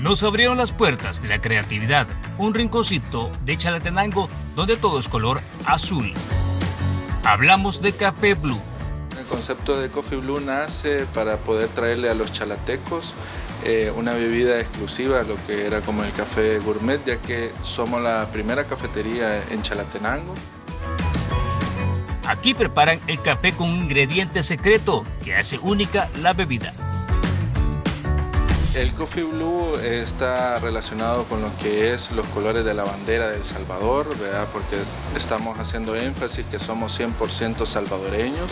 Nos abrieron las puertas de la creatividad, un rinconcito de Chalatenango donde todo es color azul. Hablamos de Café Blue. El concepto de Coffee Blue nace para poder traerle a los chalatecos eh, una bebida exclusiva, lo que era como el café gourmet, ya que somos la primera cafetería en Chalatenango. Aquí preparan el café con un ingrediente secreto que hace única la bebida. El Coffee Blue está relacionado con lo que es los colores de la bandera de El Salvador, ¿verdad? porque estamos haciendo énfasis que somos 100% salvadoreños.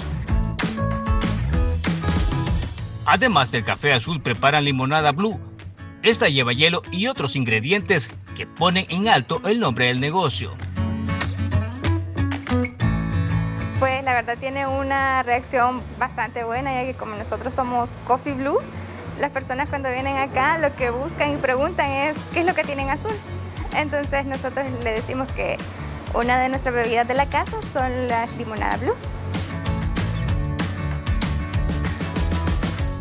Además del café azul preparan limonada blue. Esta lleva hielo y otros ingredientes que ponen en alto el nombre del negocio. Verdad tiene una reacción bastante buena ya que como nosotros somos Coffee Blue, las personas cuando vienen acá lo que buscan y preguntan es qué es lo que tienen azul. Entonces nosotros le decimos que una de nuestras bebidas de la casa son las limonadas blue.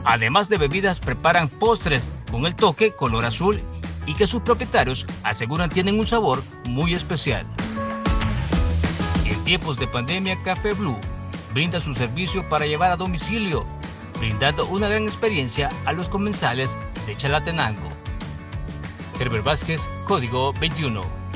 Además de bebidas, preparan postres con el toque color azul y que sus propietarios aseguran tienen un sabor muy especial. En tiempos de pandemia, Café Blue brinda su servicio para llevar a domicilio brindando una gran experiencia a los comensales de Chalatenango. Herbert Vázquez, Código 21.